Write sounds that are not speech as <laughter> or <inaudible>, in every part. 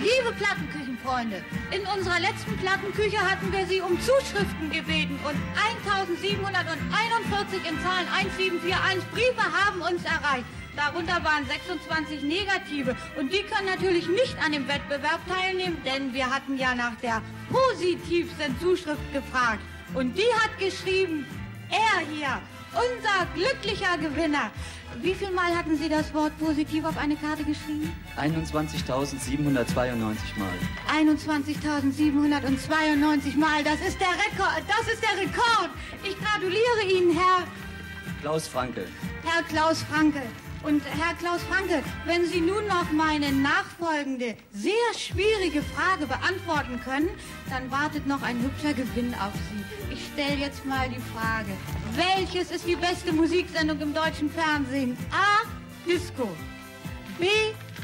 Liebe Plattenküchenfreunde, in unserer letzten Plattenküche hatten wir Sie um Zuschriften gebeten und 1741 in Zahlen 1741 Briefe haben uns erreicht. Darunter waren 26 negative und die können natürlich nicht an dem Wettbewerb teilnehmen, denn wir hatten ja nach der positivsten Zuschrift gefragt. Und die hat geschrieben, er hier, unser glücklicher Gewinner. Wie viel Mal hatten Sie das Wort positiv auf eine Karte geschrieben? 21.792 Mal. 21.792 Mal. Das ist der Rekord. Das ist der Rekord. Ich gratuliere Ihnen, Herr. Klaus Franke. Herr Klaus Franke. Und Herr Klaus Franke, wenn Sie nun noch meine nachfolgende, sehr schwierige Frage beantworten können, dann wartet noch ein hübscher Gewinn auf Sie. Ich stelle jetzt mal die Frage. Welches ist die beste Musiksendung im deutschen Fernsehen? A. Disco. B.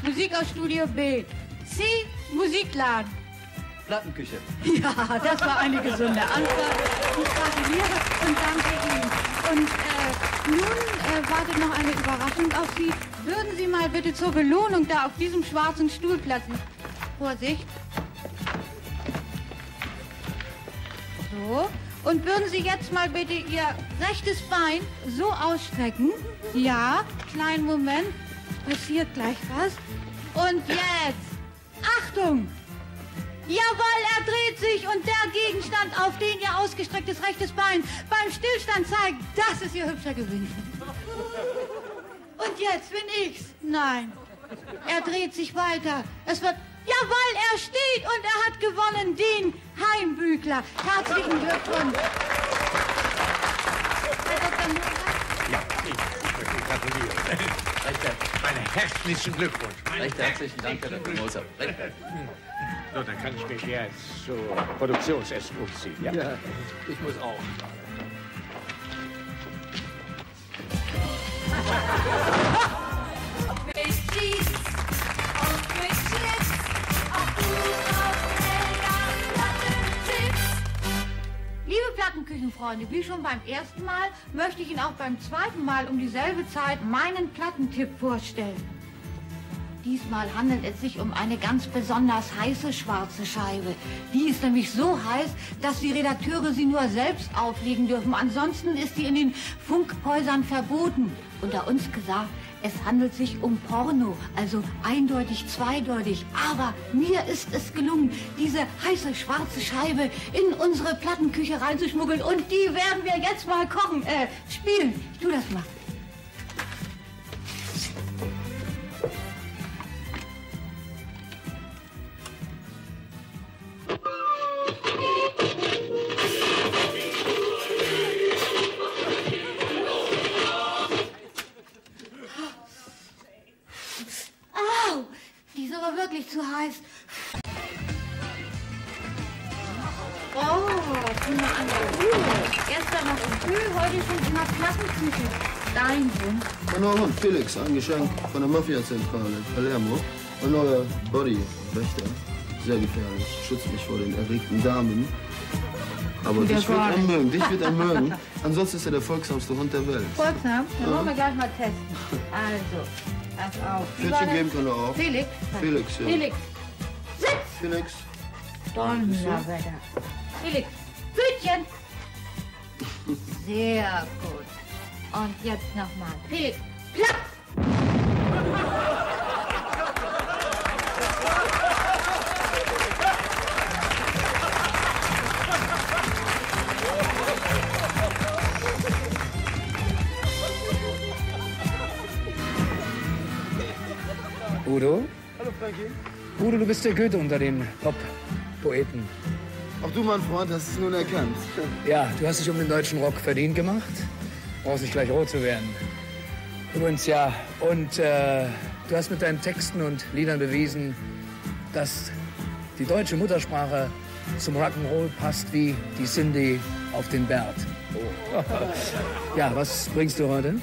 Musik aus Studio B. C. Musikladen. Plattenküche. <laughs> Ja, das war eine gesunde Antwort. Ich gratuliere und danke Ihnen. Und äh, nun äh, wartet noch eine Überraschung auf Sie. Würden Sie mal bitte zur Belohnung da auf diesem schwarzen Stuhl platzen? Vorsicht. So. Und würden Sie jetzt mal bitte Ihr rechtes Bein so ausstrecken? Ja, kleinen Moment. Passiert gleich was. Und jetzt. Achtung! Jawohl, er dreht sich und der Gegenstand, auf den Ihr ausgestrecktes rechtes Bein beim Stillstand zeigt, das ist Ihr hübscher Gewinn. Und jetzt bin ich's. Nein. Er dreht sich weiter. Es wird. Jawohl, er steht und er hat gewonnen den Heimbügler. Herzlichen Glückwunsch. Herr Dr. Müller? Ja, ich möchte gratulieren. Meinen herzlichen Glückwunsch. Meinen Recht herzlichen Dank, Herr Dr. Moser. So, dann kann ich mich jetzt zur Produktionsessen umziehen. Ja. Ja, ich muss auch. Plattenküchenfreunde, wie schon beim ersten Mal möchte ich Ihnen auch beim zweiten Mal um dieselbe Zeit meinen Plattentipp vorstellen. Diesmal handelt es sich um eine ganz besonders heiße schwarze Scheibe. Die ist nämlich so heiß, dass die Redakteure sie nur selbst auflegen dürfen. Ansonsten ist sie in den Funkhäusern verboten. Unter uns gesagt, es handelt sich um Porno, also eindeutig zweideutig. Aber mir ist es gelungen, diese heiße schwarze Scheibe in unsere Plattenküche reinzuschmuggeln. Und die werden wir jetzt mal kochen, äh, spielen. Ich tu das mal. Mal an der Ruhe. Gestern noch im Kühl, heute schon in der Plattenküche. Dein Sohn. Mein Hund Felix, ein Geschenk von der Mafia-Zentrale Palermo. Mein neuer Body-Wächter. Sehr gefährlich. Schützt mich vor den erregten Damen. Aber Ja, dich wird er mögen, dich wird er mögen. Ansonsten ist er der folgsamste Hund der Welt. Volksnam, dann wollen wir gleich mal testen. Also, pass auf. Pfötchen geben kann er auch. Felix. Felix, ja. Felix. Sitz! Felix. Donnerwetter. Felix, Pfötchen. Sehr gut. Und jetzt nochmal. Felix, Platz! Udo? Hallo Frankie. Udo, du bist der Goethe unter den Pop-Poeten. Auch du, mein Freund, hast es nun erkannt. Ja, du hast dich um den deutschen Rock verdient gemacht. Brauchst nicht gleich rot zu werden. Übrigens, ja, und äh, du hast mit deinen Texten und Liedern bewiesen, dass die deutsche Muttersprache zum Rock'n'Roll passt wie die Cindy auf den Bert. ja, was bringst du heute?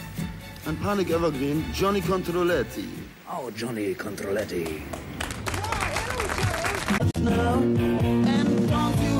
Ein Panic Evergreen, Johnny Controletti. Oh, Johnny Controletti. And don't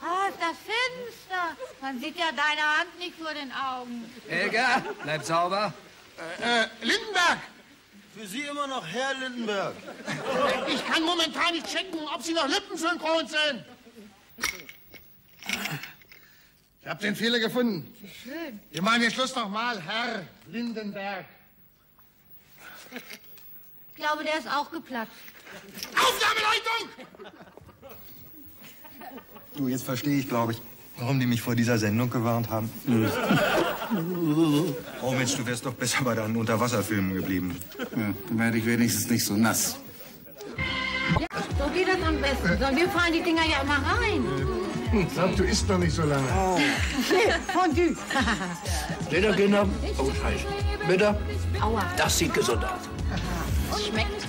Oh, ist das finster. Man sieht ja deine Hand nicht vor den Augen. Helga, bleib sauber. Äh, Lindenberg! Für Sie immer noch Herr Lindenberg. Ich kann momentan nicht checken, ob Sie noch lippensynchron sind. Ich habe den Fehler gefunden. Schön. Wir machen den Schluss noch mal, Herr Lindenberg. Ich glaube, der ist auch geplatzt. Aufnahmeleitung! Du, jetzt verstehe ich, glaube ich, warum die mich vor dieser Sendung gewarnt haben. <laughs> oh Mensch, du wärst doch besser bei deinen Unterwasserfilmen geblieben. Ja, dann werde ich wenigstens nicht so nass. Ja, so geht das am besten. So, wir fallen die Dinger ja immer rein. Sag, du isst noch nicht so lange. Fondue. Bitte, Kinder. Oh, Scheiße. Bitte. Aua. Das sieht gesund aus. Schmeckt.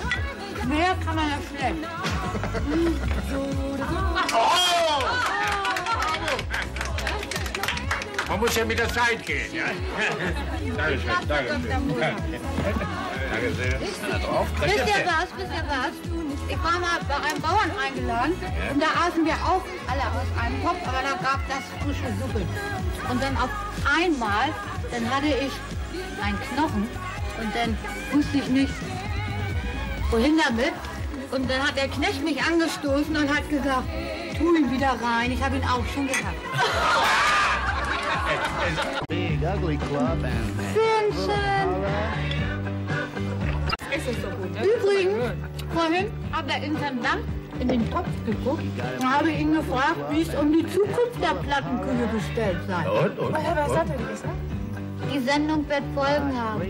Mehr kann man ja schlecht. Man muss ja mit der Zeit gehen, ja? Dankeschön, danke. Danke sehr. Wisst ihr was, wisst ihr was? Ich war mal bei einem Bauern eingeladen und da aßen wir auch alle aus einem Topf, aber da gab das frische Suppe. Und dann auf einmal, dann hatte ich einen Knochen und dann wusste ich nicht, wohin damit. Und dann hat der Knecht mich angestoßen und hat gesagt, tu ihn wieder rein. Ich habe ihn auch schon gehabt. Vincent! Übrigens, vorhin hat der Intendant in den Topf geguckt und habe ihn gefragt, wie es um die Zukunft der Plattenküche bestellt sei. Was hat er denn gesagt? Die Sendung wird Folgen haben.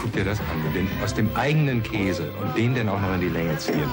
Guck dir das an, den, aus dem eigenen Käse und den dann auch noch in die Länge ziehen.